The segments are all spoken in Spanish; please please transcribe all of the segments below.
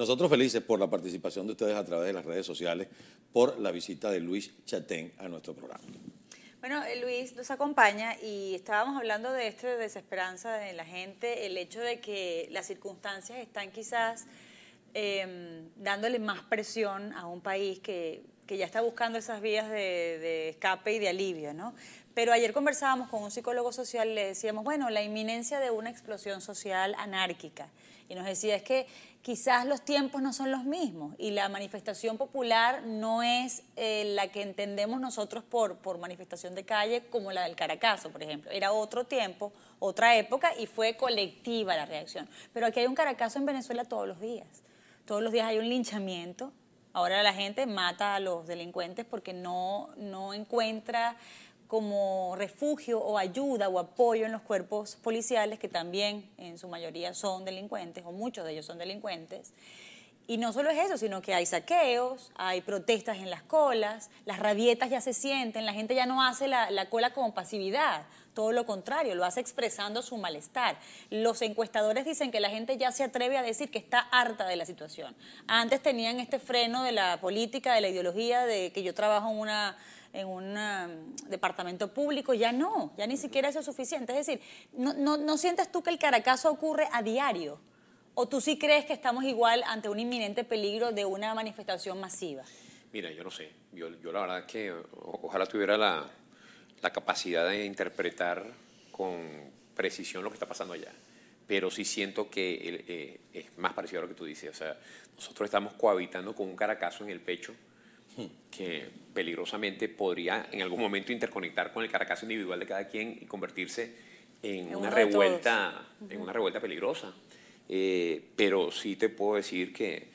nosotros felices por la participación de ustedes a través de las redes sociales, por la visita de Luis Chatén a nuestro programa. Bueno, eh, Luis nos acompaña y estábamos hablando de esta desesperanza de la gente, el hecho de que las circunstancias están quizás eh, dándole más presión a un país que, que ya está buscando esas vías de, escape y de alivio, ¿no? Pero ayer conversábamos con un psicólogo social le decíamos, bueno, la inminencia de una explosión social anárquica. Y nos decía, es que quizás los tiempos no son los mismos y la manifestación popular no es eh, la que entendemos nosotros por, por manifestación de calle como la del Caracazo, por ejemplo. Era otro tiempo, otra época y fue colectiva la reacción. Pero aquí hay un Caracazo en Venezuela todos los días. Todos los días hay un linchamiento. Ahora la gente mata a los delincuentes porque no, no encuentra como refugio o ayuda o apoyo en los cuerpos policiales, que también en su mayoría son delincuentes, o muchos de ellos son delincuentes. Y no solo es eso, sino que hay saqueos, hay protestas en las colas, las rabietas ya se sienten, la gente ya no hace la, la, cola como pasividad, todo lo contrario, lo hace expresando su malestar. Los encuestadores dicen que la gente ya se atreve a decir que está harta de la situación. Antes tenían este freno de la política, de la ideología, de que yo trabajo en una en un um, departamento público, ya no, ya ni siquiera eso es suficiente. Es decir, no, no, ¿no sientes tú que el Caracazo ocurre a diario? ¿O tú sí crees que estamos igual ante un inminente peligro de una manifestación masiva? Mira, yo no sé. Yo, yo la verdad que ojalá tuviera la, la capacidad de interpretar con precisión lo que está pasando allá. Pero sí siento que eh, es más parecido a lo que tú dices. O sea, nosotros estamos cohabitando con un caracazo en el pecho que peligrosamente podría en algún momento interconectar con el caracazo individual de cada quien y convertirse en, una revuelta, en una revuelta peligrosa. Eh, pero sí te puedo decir que,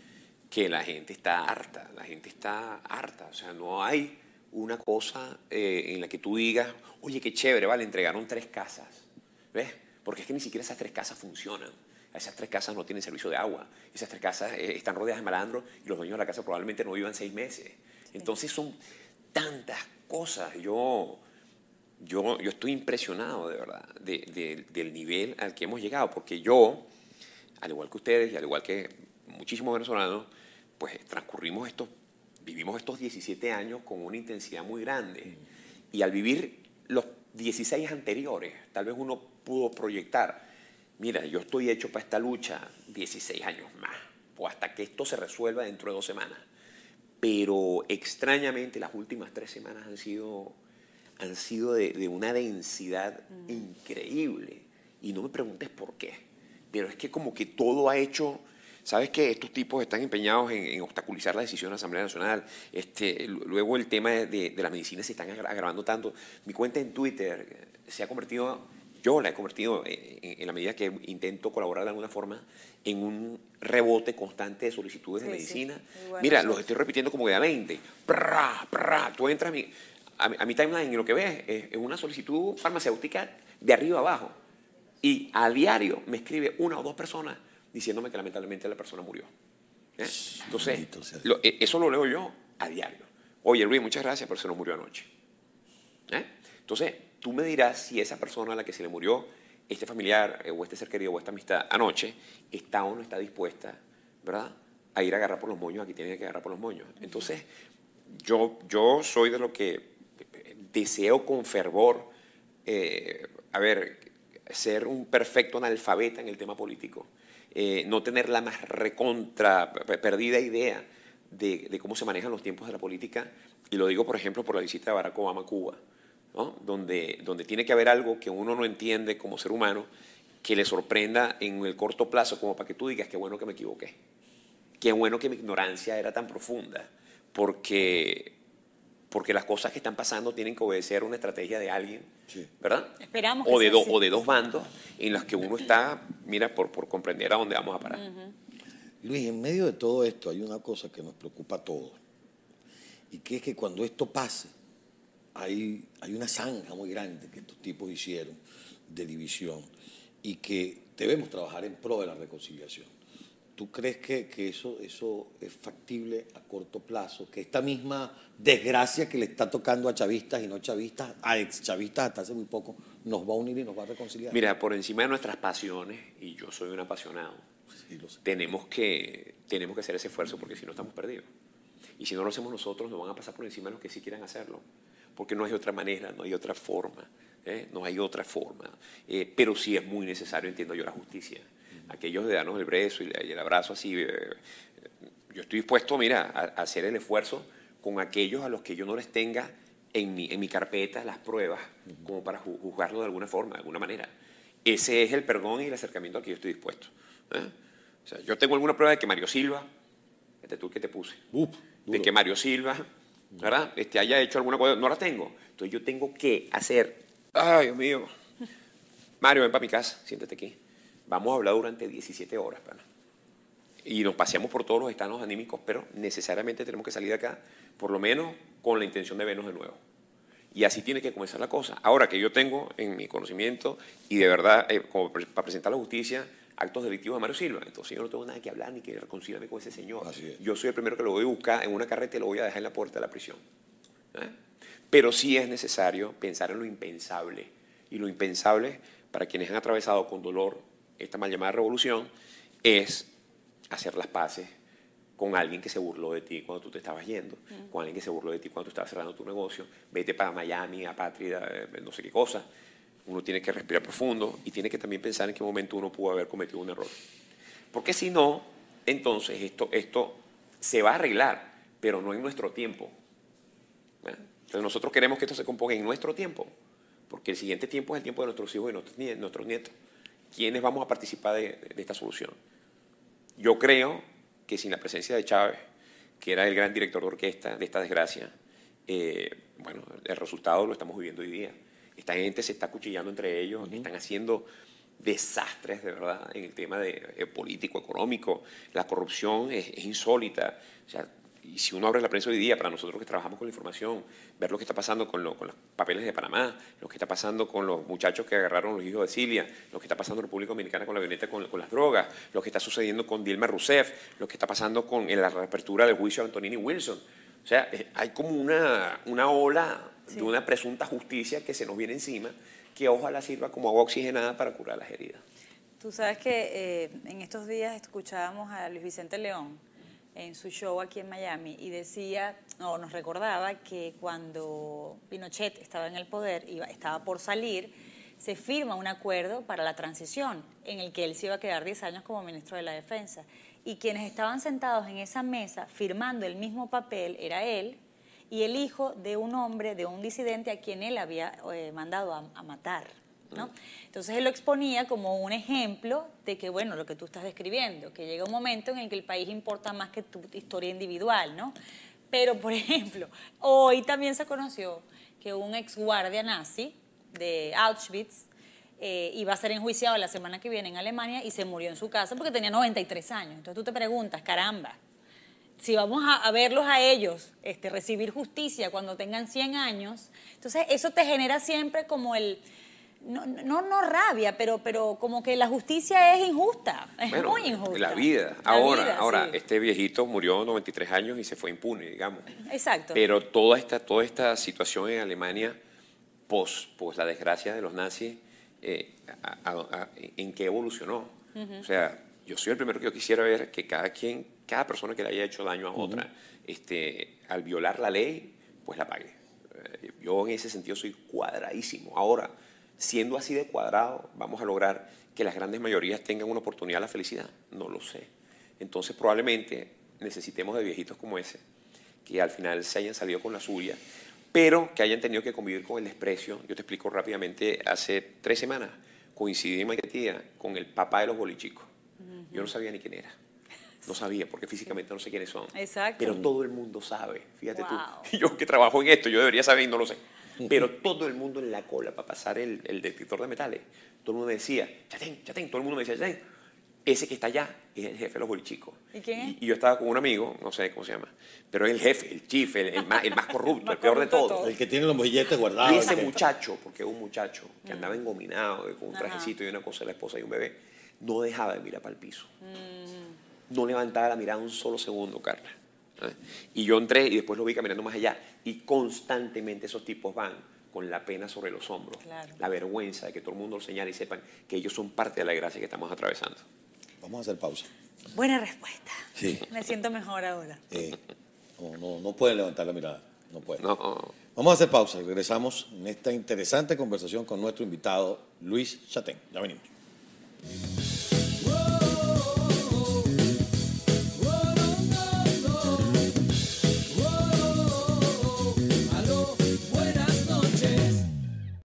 que la gente está harta, la gente está harta, o sea, no hay una cosa eh, en la que tú digas, oye, qué chévere, vale, entregaron tres casas, ¿ves? Porque es que ni siquiera esas tres casas funcionan. Esas tres casas no tienen servicio de agua. Esas tres casas eh, están rodeadas de malandros y los dueños de la casa probablemente no vivan seis meses. Entonces son tantas cosas. Yo, yo, yo estoy impresionado de verdad de, del nivel al que hemos llegado, porque yo, al igual que ustedes y al igual que muchísimos venezolanos, pues transcurrimos estos, vivimos estos 17 años con una intensidad muy grande. Y al vivir los 16 anteriores, tal vez uno pudo proyectar, mira, yo estoy hecho para esta lucha 16 años más, o hasta que esto se resuelva dentro de dos semanas pero extrañamente las últimas tres semanas han sido, han sido de, una densidad mm. increíble. Y no me preguntes por qué, pero es que como que todo ha hecho... ¿Sabes que estos tipos están empeñados en, obstaculizar la decisión de la Asamblea Nacional? Este, luego el tema de, de la medicina se están agravando tanto. Mi cuenta en Twitter se ha convertido yo la he convertido, en, la medida que intento colaborar de alguna forma, en un rebote constante de solicitudes de medicina. Mira, los estoy repitiendo como de a 20. Tú entras a mi, timeline y lo que ves es, una solicitud farmacéutica de arriba abajo. Y a diario me escribe una o dos personas diciéndome que lamentablemente la persona murió. ¿Eh? Entonces, e, eso lo leo yo a diario. Oye, Luis, muchas gracias, pero se nos murió anoche. ¿Eh? Entonces, Tú me dirás si esa persona a la que se le murió este familiar eh, o este ser querido o esta amistad anoche está o no está dispuesta, ¿verdad? A ir a agarrar por los moños, aquí tiene que agarrar por los moños. Entonces, yo, yo soy de lo que deseo con fervor, eh, a ver, ser un perfecto analfabeta en el tema político, eh, no tener la más recontra, perdida idea de, de, cómo se manejan los tiempos de la política, y lo digo, por ejemplo, por la visita de Barack Obama a Cuba donde, donde tiene que haber algo que uno no entiende como ser humano, que le sorprenda en el corto plazo, como para que tú digas, qué bueno que me equivoqué, qué bueno que mi ignorancia era tan profunda, porque, porque las cosas que están pasando tienen que obedecer una estrategia de alguien, ¿verdad? Esperamos. O de, o de dos bandos en los que uno está, mira, por, por comprender a dónde vamos a parar. Luis, en medio de todo esto hay una cosa que nos preocupa a todos, y que es que cuando esto pase, hay, hay una zanja muy grande que estos tipos hicieron de división y que debemos trabajar en pro de la reconciliación. ¿Tú crees que, que, eso, eso es factible a corto plazo? Que esta misma desgracia que le está tocando a chavistas y no chavistas, a ex chavistas hasta hace muy poco, nos va a unir y nos va a reconciliar. Mira, por encima de nuestras pasiones, y yo soy un apasionado, Sí, lo sé. tenemos que, tenemos que hacer ese esfuerzo porque si no estamos perdidos. Y si no lo hacemos nosotros, nos van a pasar por encima los que sí quieran hacerlo. Porque no hay otra manera, no hay otra forma. ¿eh? No hay otra forma. Eh, pero sí es muy necesario, entiendo yo, la justicia. Aquellos de darnos el beso y el abrazo así. eh, yo estoy dispuesto, mira, a, hacer el esfuerzo con aquellos a los que yo no les tenga en mi, en mi carpeta las pruebas como para ju- juzgarlo de alguna forma, de alguna manera. Ese es el perdón y el acercamiento al que yo estoy dispuesto. ¿eh? O sea, yo tengo alguna prueba de que Mario Silva, este tú que te puse, Uf, de que Mario Silva, ¿verdad? Este, haya hecho alguna cosa, no la tengo. Entonces yo tengo que hacer, ay Dios mío, Mario, ven para mi casa, siéntate aquí. Vamos a hablar durante 17 horas, pana. Y nos paseamos por todos los estados anímicos, pero necesariamente tenemos que salir de acá, por lo menos con la intención de vernos de nuevo. Y así tiene que comenzar la cosa. Ahora que yo tengo en mi conocimiento y de verdad, eh, como pre- para presentar la justicia, actos delictivos de Mario Silva, entonces yo no tengo nada que hablar ni que reconciliarme con ese señor. Es. Yo soy el primero que lo voy a buscar en una carreta y lo voy a dejar en la puerta de la prisión. ¿eh? Pero sí es necesario pensar en lo impensable. Y lo impensable, para quienes han atravesado con dolor esta mal llamada revolución, es hacer las paces con alguien que se burló de ti cuando tú te estabas yendo, con alguien que se burló de ti cuando tú estabas cerrando tu negocio, vete para Miami, a Patria, eh, no sé qué cosa. Uno tiene que respirar profundo y tiene que también pensar en qué momento uno pudo haber cometido un error. Porque si no, entonces esto, esto se va a arreglar, pero no en nuestro tiempo. Entonces nosotros queremos que esto se componga en nuestro tiempo, porque el siguiente tiempo es el tiempo de nuestros hijos y nuestros nietos. ¿Quiénes vamos a participar de, de esta solución? Yo creo que sin la presencia de Chávez, que era el gran director de orquesta de esta desgracia, eh, bueno, el resultado lo estamos viviendo hoy día. Esta gente se está cuchillando entre ellos, están haciendo desastres de verdad en el tema de, eh, político, económico. La corrupción es, es insólita. O sea, y si uno abre la prensa hoy día, para nosotros que trabajamos con la información, ver lo que está pasando con, lo- con los papeles de Panamá, lo que está pasando con los muchachos que agarraron los hijos de Cilia, lo que está pasando en República Dominicana con la avioneta con, con las drogas, lo que está sucediendo con Dilma Rousseff, lo que está pasando con en la reapertura del juicio de Antonini Wilson. O sea, eh, hay como una, una ola Sí. de una presunta justicia que se nos viene encima, que ojalá sirva como agua oxigenada para curar las heridas. Tú sabes que eh, en estos días escuchábamos a Luis Vicente León en su show aquí en Miami y decía, o nos recordaba que cuando Pinochet estaba en el poder, iba, estaba por salir, se firma un acuerdo para la transición en el que él se iba a quedar 10 años como ministro de la Defensa. Y quienes estaban sentados en esa mesa firmando el mismo papel era él y el hijo de un hombre, de un disidente a quien él había eh, mandado a, a matar. Entonces él lo exponía como un ejemplo de que, bueno, lo que tú estás describiendo, que llega un momento en el que el país importa más que tu historia individual, ¿no? Pero, por ejemplo, hoy también se conoció que un ex guardia nazi de Auschwitz eh, iba a ser enjuiciado la semana que viene en Alemania y se murió en su casa porque tenía 93 años. Entonces tú te preguntas, caramba, si vamos a, a verlos a ellos este, recibir justicia cuando tengan 100 años, entonces eso te genera siempre como el, no, no, no rabia, pero, pero como que la justicia es injusta, es Bueno, muy injusta. La vida. La Ahora, vida, ahora sí. este viejito murió a 93 años y se fue impune, digamos. Exacto. Pero toda esta, toda esta situación en Alemania, pos, pos la desgracia de los nazis, eh, a- a- a- ¿en qué evolucionó? O sea, yo soy el primero que yo quisiera ver que cada quien, cada persona que le haya hecho daño a otra, este, al violar la ley, pues la pague. Eh, Yo en ese sentido soy cuadradísimo. Ahora, siendo así de cuadrado, vamos a lograr que las grandes mayorías tengan una oportunidad a la felicidad. No lo sé. Entonces probablemente necesitemos de viejitos como ese, que al final se hayan salido con la suya, pero que hayan tenido que convivir con el desprecio. Yo te explico rápidamente, hace tres semanas coincidí en Maiquetía con el papá de los bolichicos. Yo no sabía ni quién era. No sabía, porque físicamente no sé quiénes son. Exacto. Pero todo el mundo sabe, fíjate Wow. tú. Yo que trabajo en esto, yo debería saber y no lo sé. Pero todo el mundo en la cola para pasar el, el detector de metales, todo el mundo me decía, Chatén, Chatén, todo el mundo me decía, Chatén, ese que está allá es el jefe de los bolichicos. ¿Y quién es? Y, yo estaba con un amigo, no sé cómo se llama, pero es el jefe, el chief, el, el más, el más corrupto, Más el peor de corrupto de todos. El que tiene los billetes guardados. Y ese muchacho, porque es un muchacho que andaba engominado, con un Ajá. trajecito y una cosa, la esposa y un bebé, no dejaba de mirar para el piso. No levantaba la mirada un solo segundo, Carla. Y yo entré y después lo vi caminando más allá. Y constantemente esos tipos van con la pena sobre los hombros, la vergüenza de que todo el mundo lo señale y sepan que ellos son parte de la gracia que estamos atravesando. Vamos a hacer pausa. Buena respuesta. Me siento mejor ahora. No, no, no pueden levantar la mirada. No pueden. Vamos a hacer pausa y regresamos en esta interesante conversación con nuestro invitado Luis Chatén. Ya venimos.